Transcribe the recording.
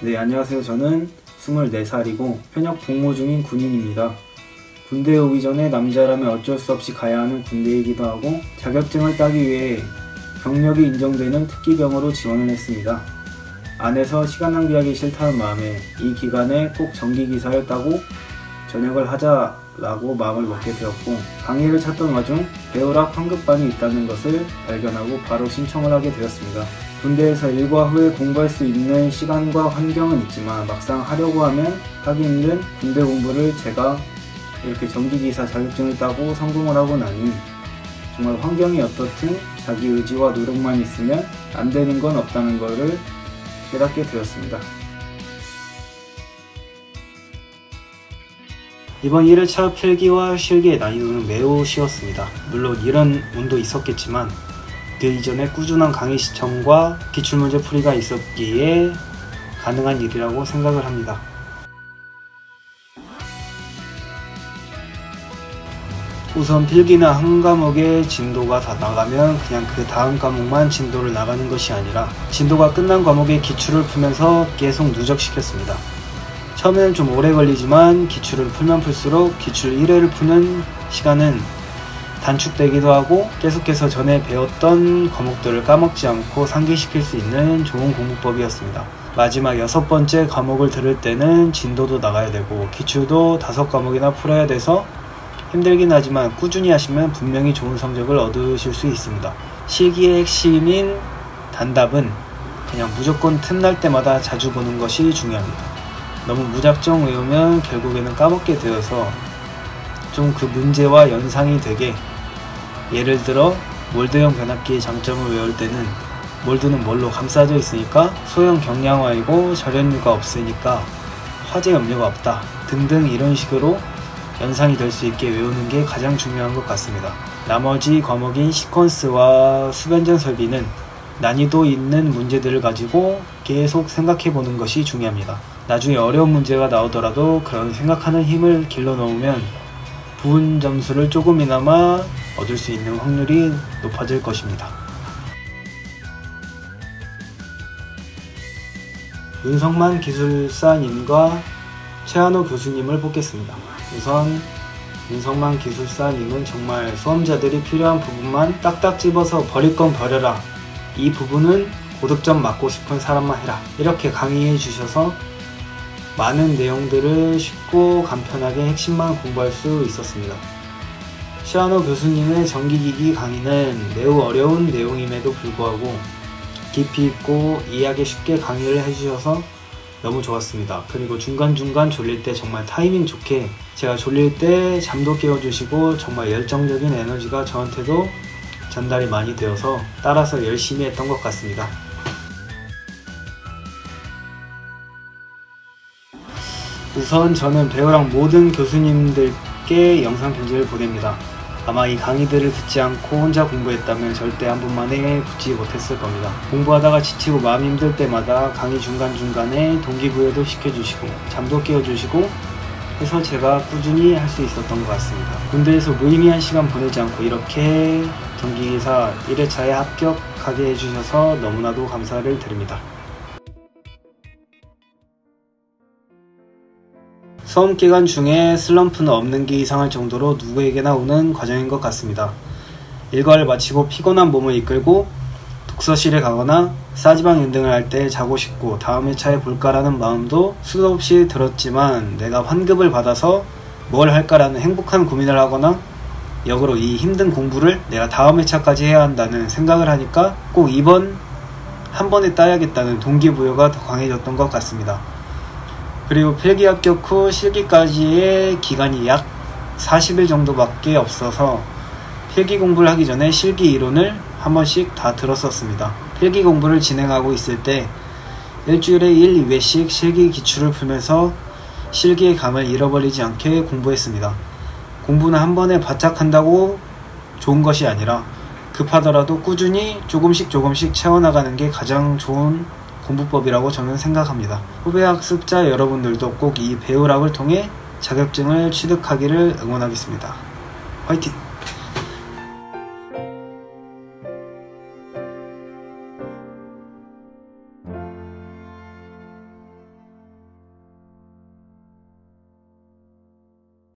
네, 안녕하세요. 저는 24살이고 현역 복무 중인 군인입니다. 군대에 오기 전에 남자라면 어쩔 수 없이 가야 하는 군대이기도 하고 자격증을 따기 위해 경력이 인정되는 특기병으로 지원을 했습니다. 안에서 시간 낭비하기 싫다는 마음에 이 기간에 꼭 정기기사를 따고 전역을 하자 라고 마음을 먹게 되었고 강의를 찾던 와중 배우락 환급반이 있다는 것을 발견하고 바로 신청을 하게 되었습니다. 군대에서 일과 후에 공부할 수 있는 시간과 환경은 있지만 막상 하려고 하면 하기 힘든 군대 공부를 제가 이렇게 전기기사 자격증을 따고 성공을 하고 나니 정말 환경이 어떻든 자기 의지와 노력만 있으면 안 되는 건 없다는 것을 깨닫게 되었습니다. 이번 1회차 필기와 실기의 난이도는 매우 쉬웠습니다. 물론 이런 운도 있었겠지만 그 이전에 꾸준한 강의 시청과 기출문제 풀이가 있었기에 가능한 일이라고 생각을 합니다. 우선 필기나 한 과목의 진도가 다 나가면 그냥 그 다음 과목만 진도를 나가는 것이 아니라 진도가 끝난 과목의 기출을 풀면서 계속 누적시켰습니다. 처음에는 좀 오래 걸리지만 기출을 풀면 풀수록 기출 1회를 푸는 시간은 단축되기도 하고 계속해서 전에 배웠던 과목들을 까먹지 않고 상기시킬 수 있는 좋은 공부법이었습니다. 마지막 여섯 번째 과목을 들을 때는 진도도 나가야 되고 기출도 다섯 과목이나 풀어야 돼서 힘들긴 하지만 꾸준히 하시면 분명히 좋은 성적을 얻으실 수 있습니다. 실기의 핵심인 단답은 그냥 무조건 틈날 때마다 자주 보는 것이 중요합니다. 너무 무작정 외우면 결국에는 까먹게 되어서 좀 그 문제와 연상이 되게 예를 들어 몰드형 변압기의 장점을 외울 때는 몰드는 뭘로 감싸져 있으니까 소형 경량화이고 절연류가 없으니까 화재 염려가 없다 등등 이런 식으로 연상이 될 수 있게 외우는 게 가장 중요한 것 같습니다. 나머지 과목인 시퀀스와 수변전 설비는 난이도 있는 문제들을 가지고 계속 생각해 보는 것이 중요합니다. 나중에 어려운 문제가 나오더라도 그런 생각하는 힘을 길러 놓으면 부분 점수를 조금이나마 얻을 수 있는 확률이 높아질 것입니다. 윤성만 기술사님과 최한호 교수님을 뽑겠습니다. 우선 윤성만 기술사님은 정말 수험자들이 필요한 부분만 딱딱 집어서 버릴 건 버려라. 이 부분은 고득점 맞고 싶은 사람만 해라. 이렇게 강의해 주셔서 많은 내용들을 쉽고 간편하게 핵심만 공부할 수 있었습니다. 시아노 교수님의 전기기기 강의는 매우 어려운 내용임에도 불구하고 깊이 있고 이해하기 쉽게 강의를 해주셔서 너무 좋았습니다. 그리고 중간중간 졸릴 때 정말 타이밍 좋게 제가 졸릴 때 잠도 깨워주시고 정말 열정적인 에너지가 저한테도 전달이 많이 되어서 따라서 열심히 했던 것 같습니다. 우선 저는 배우랑 모든 교수님들께 영상 편지를 보냅니다. 아마 이 강의들을 듣지 않고 혼자 공부했다면 절대 한 번만에 붙지 못했을 겁니다. 공부하다가 지치고 마음 힘들 때마다 강의 중간중간에 동기부여도 시켜주시고 잠도 깨워주시고 해서 제가 꾸준히 할 수 있었던 것 같습니다. 군대에서 무의미한 시간 보내지 않고 이렇게 전기기사 1회차에 합격하게 해주셔서 너무나도 감사를 드립니다. 수험 기간 중에 슬럼프는 없는 게 이상할 정도로 누구에게나 오는 과정인 것 같습니다. 일과를 마치고 피곤한 몸을 이끌고 독서실에 가거나 싸지방 연등을 할 때 자고 싶고 다음 회차에 볼까라는 마음도 수도 없이 들었지만 내가 환급을 받아서 뭘 할까라는 행복한 고민을 하거나 역으로 이 힘든 공부를 내가 다음 회차까지 해야 한다는 생각을 하니까 꼭 이번 한 번에 따야겠다는 동기부여가 더 강해졌던 것 같습니다. 그리고 필기 합격 후 실기까지의 기간이 약 40일 정도밖에 없어서 필기 공부를 하기 전에 실기 이론을 한 번씩 다 들었었습니다. 필기 공부를 진행하고 있을 때 일주일에 1, 2회씩 실기 기출을 풀면서 실기의 감을 잃어버리지 않게 공부했습니다. 공부는 한 번에 바짝 한다고 좋은 것이 아니라 급하더라도 꾸준히 조금씩 조금씩 채워나가는 게 가장 좋은 공부법이라고 저는 생각합니다. 후배 학습자 여러분들도 꼭 이 배우락을 통해 자격증을 취득하기를 응원하겠습니다. 화이팅!